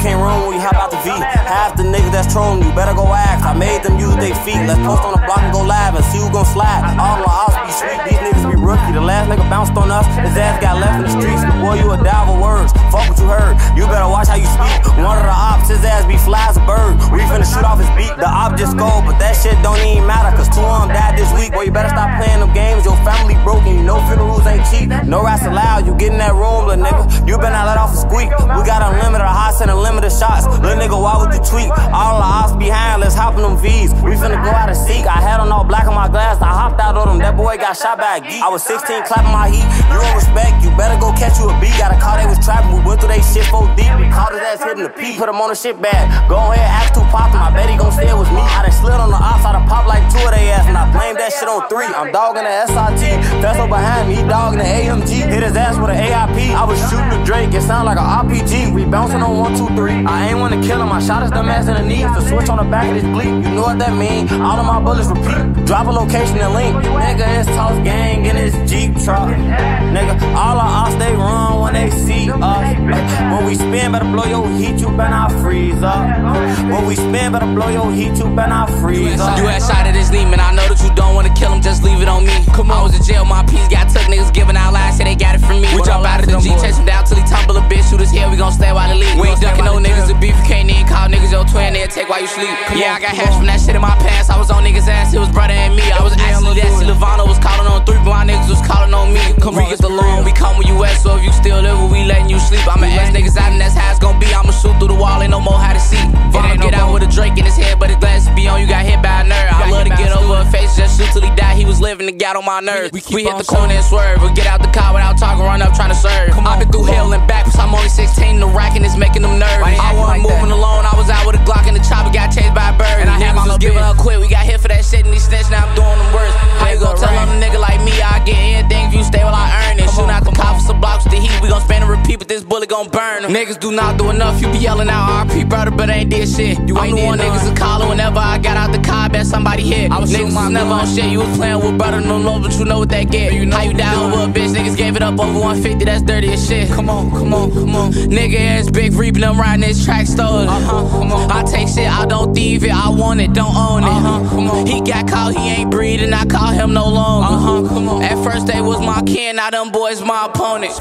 can't run when you hop out the V. Half the niggas that's trolling you, better go ask. I made them use their feet. Let's post on the block and go live and see who gon' slide. All my odds be sweet, these niggas be rookie. The last nigga bounced on us, his ass got left in the streets. Boy, you a dive of words. Fuck what you heard. You better watch how you speak. One of the ops, his ass be fly as a bird. We finna shoot off his beat. The op just go, but that shit don't even matter. Cause little nigga. You better not let off a squeak. We got unlimited hots and unlimited shots. Little nigga, why would you tweak? All the ops behind, let's hop in them V's. We finna go out and seek. I had on all black on my glass. I hopped out on them. That boy got shot by a geek. I was 16 clapping my heat. You don't respect. You better go catch you a beat. Got a car they was trapping. We went through they shit four deep. We caught his ass hitting the P. Put him on the shit bag. Go ahead, ask two pop him. I bet he gon' stay with me. I done slid on the ops. I done pop like two on oh three. I'm oh dogging the SRT. Vessel behind me. Dogging the AMG. Hit his ass with an AIP. I was shooting the Drake. It sound like an RPG. We bouncing on one, two, three. I ain't wanna kill him. I shot his dumb ass in the knee. The switch on the back of this bleep. You know what that mean? All of my bullets repeat. Drop a location and link. Nigga, it's toss gang in his Jeep truck. Nigga, all our ops they run when they see us. When we spin, better blow your heat, you better not freeze up. When we spin, better blow your heat, you better not freeze up. You had shot at this demon, I know that you wanna kill him, just leave it on me. Come on. I was in jail, my piece got took, niggas giving out lies, say they got it from me. We jump out of the G, chase him down till he tumble a bitch, shoot his head, we gon' stay while the leave. We ain't ducking no niggas to beef, you can't even call niggas your twin, they'll take while you sleep. Yeah, I got hash from that shit in my past, I was on niggas' ass, it was brother and me. I was actually that, see Levano was calling on three, but my niggas was calling on me. Come we get the loan, we come when you so if you still live, we letting you sleep. I'ma ask niggas out, and that's how got on my nerves. We, hit the corner and swerve, We get out the car without talking, run up trying to serve. I've been through hell and back, cause I'm only 16, the racking is making them nervous. I wasn't moving alone, I was out with a Glock and the chopper got chased by a bird. And I had my giving up quick, we got hit for that shit and these snitch, now I'm doing them worse. How you gon' tell a nigga like me, I get anything if you stay while I earn it. Shooting out the for some blocks with the heat, we gon' spin and repeat, but this bullet gon' burn 'em. Niggas do not do enough, you be yelling out RP, brother, but ain't did shit. You ain't I'm the one niggas to call whenever I got out the car, I bet somebody hit. I was niggas was never on shit, you was playing with brother, no love, but you know what that get. You know How you die over a bitch, niggas gave it up over 150, that's dirty as shit. Come on, come on, come on. Nigga ass big reaping them riding this track stores. Uh-huh, come on. I take shit, I don't thieve it, I want it, don't own it. Uh-huh, come on. He got caught, he ain't breathing, I call him no longer. Uh-huh, come on. At first they was my kin, now them boys my opponents.